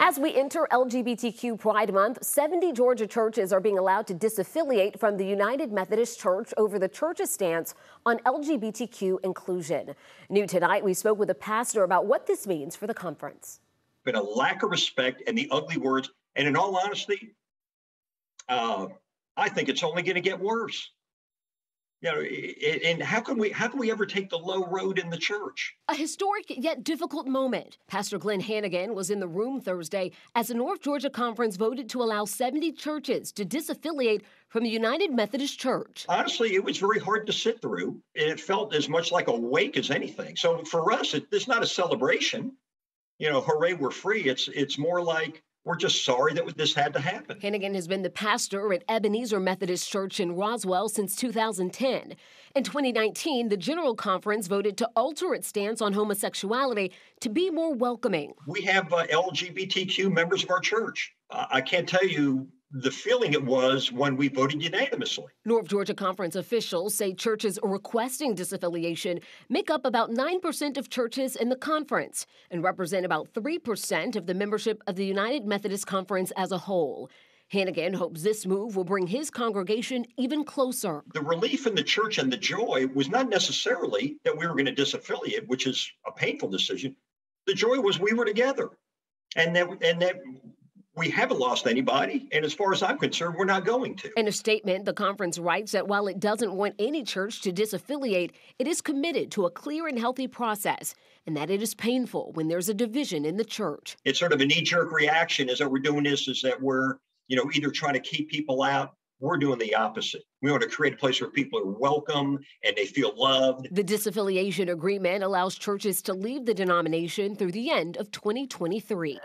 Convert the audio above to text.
As we enter LGBTQ Pride Month, 70 Georgia churches are being allowed to disaffiliate from the United Methodist Church over the church's stance on LGBTQ inclusion. New tonight, we spoke with a pastor about what this means for the conference. Been a lack of respect and the ugly words, and in all honesty, uh, I think it's only going to get worse you know and how can we how can we ever take the low road in the church? A historic yet difficult moment. Pastor glenn hannigan was in the room thursday as the north georgia conference voted to allow 70 churches to disaffiliate from the united methodist church. Honestly it was very hard to sit through it felt as much like a wake as anything. So for us it, it's not a celebration. You know hooray we're free. It's it's more like we're just sorry that this had to happen. Hannigan has been the pastor at Ebenezer Methodist Church in Roswell since 2010. In 2019, the General Conference voted to alter its stance on homosexuality to be more welcoming. We have uh, LGBTQ members of our church. Uh, I can't tell you the feeling it was when we voted unanimously. North Georgia Conference officials say churches requesting disaffiliation make up about 9% of churches in the conference and represent about 3% of the membership of the United Methodist Conference as a whole. Hannigan hopes this move will bring his congregation even closer. The relief in the church and the joy was not necessarily that we were going to disaffiliate, which is a painful decision. The joy was we were together and that and that we haven't lost anybody. And as far as I'm concerned, we're not going to. In a statement, the conference writes that while it doesn't want any church to disaffiliate, it is committed to a clear and healthy process and that it is painful when there's a division in the church. It's sort of a knee jerk reaction is that we're doing this, is that we're, you know, either trying to keep people out we're doing the opposite. We want to create a place where people are welcome and they feel loved. The disaffiliation agreement allows churches to leave the denomination through the end of 2023.